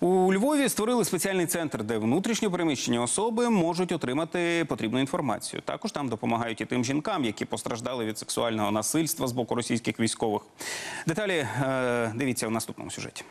У Львові створили спеціальний центр, де внутрішньо переміщені особи можуть отримати потрібну інформацію. Також там допомагають і тим жінкам, які постраждали від сексуального насильства з боку російських військових. Деталі е, дивіться в наступному сюжеті.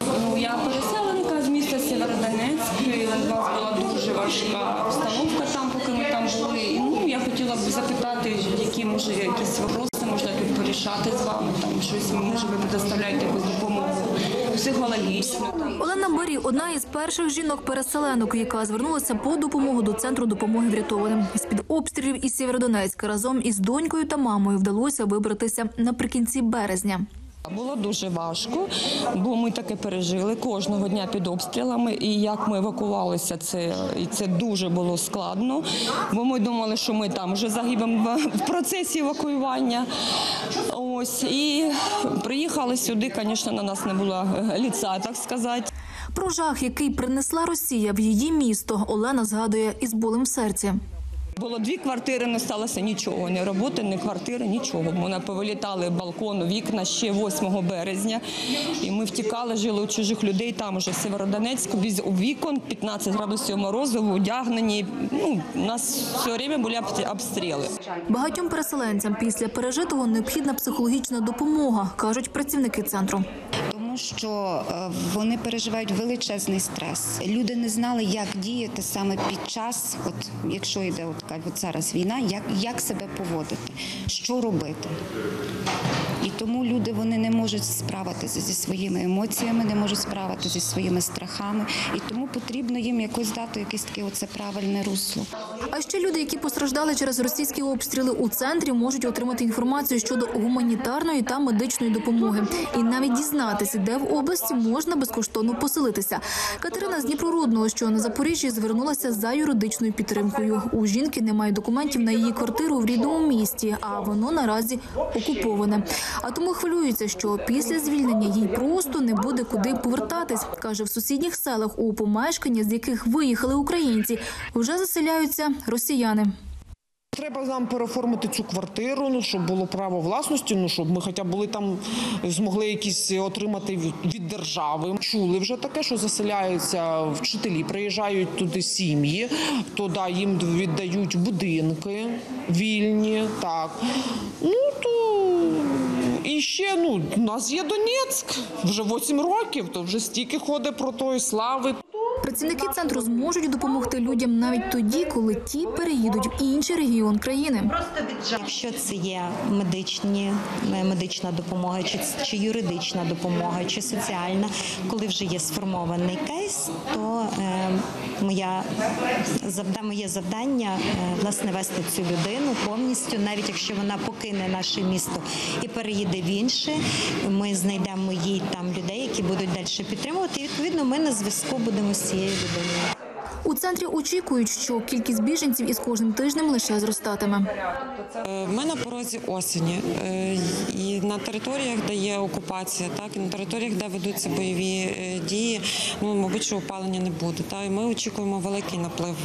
Ну, я переселенка з міста Сєвєродонецьк. нас була дуже важка обстановка там, поки ми там були. І, ну, я хотіла б запитати, які може якісь вопроси можна тут порішати з вами. Там щось може ви предоставляєте якусь допомогу психологічну. Там. Олена Барі одна із перших жінок-переселенок, яка звернулася по допомогу до центру допомоги врятованим. З під обстрілів із Сєвєродонецька разом із донькою та мамою вдалося вибратися наприкінці березня. Було дуже важко, бо ми таке пережили кожного дня під обстрілами. І як ми евакувалися, це і це дуже було складно. Бо ми думали, що ми там вже загибемо в- процесі евакуювання. Ось і приїхали сюди. Звісно, на нас не було ліца, так сказати. Про жах, який принесла Росія в її місто, Олена згадує із болем в серці. Було дві квартири, не сталося нічого, ні роботи, ні квартири, нічого. Вони повилітали балкон, вікна ще 8 березня. І ми втікали, жили у чужих людей там уже в Северодонецьку, без вікон, 15 градусів морозу, одягнені. Ну, у нас все время були обстріли. Багатьом переселенцям після пережитого необхідна психологічна допомога, кажуть працівники центру. Тому що е, вони переживають величезний стрес. Люди не знали, як діяти саме під час, от якщо йде от, от зараз війна, як, як себе поводити, що робити. І тому люди вони не можуть справитися зі своїми емоціями, не можуть справитися зі своїми страхами. І тому потрібно їм якось дати якесь таке оце правильне русло. А ще люди, які постраждали через російські обстріли у центрі, можуть отримати інформацію щодо гуманітарної та медичної допомоги, і навіть дізнатися, де в області можна безкоштовно поселитися. Катерина з Дніпрорудного, що на Запоріжжі, звернулася за юридичною підтримкою. У жінки немає документів на її квартиру в рідному місті, а воно наразі окуповане. А тому хвилюється, що після звільнення їй просто не буде куди повертатись. каже в сусідніх селах у помешкання, з яких виїхали українці, вже заселяються росіяни. Треба нам переоформити цю квартиру, ну щоб було право власності, ну щоб ми хоча були там, змогли якісь отримати від- держави. Чули вже таке, що заселяються вчителі, приїжджають туди сім'ї, туди їм віддають будинки вільні. Так ну то ще ну у нас є Донецьк, вже 8 років, то вже стільки ходить про тої слави. Працівники центру зможуть допомогти людям навіть тоді, коли ті переїдуть в інший регіон країни. Якщо це є медичні, е, медична допомога, чи, чи юридична допомога, чи соціальна, коли вже є сформований кейс, то е, моя завда, моє завдання е, власне вести цю людину повністю, навіть якщо вона покине наше місто і переїде в інше, ми знайдемо їй там людей, які будуть далі підтримувати. І відповідно ми на зв'язку будемо цією людиною. У центрі очікують, що кількість біженців із кожним тижнем лише зростатиме. Е, Ми на порозі осені, Е, і на територіях, де є окупація, так і на територіях, де ведуться бойові е, дії, ну мабуть, що опалення не буде. Та і ми очікуємо великий наплив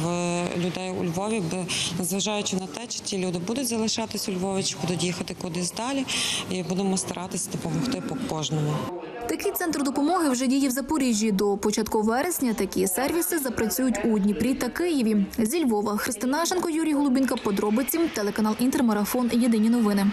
людей у Львові, бо незважаючи на те, чи ті люди будуть залишатись у Львові, чи будуть їхати кудись далі, і будемо старатися допомогти по кожному. Такий центр допомоги вже діє в Запоріжжі. До початку вересня такі сервіси запрацюють у Дніпрі та Києві. Зі Львова Христина Ашенко, Юрій Голубінка. Подробиці телеканал Інтермарафон. Єдині новини.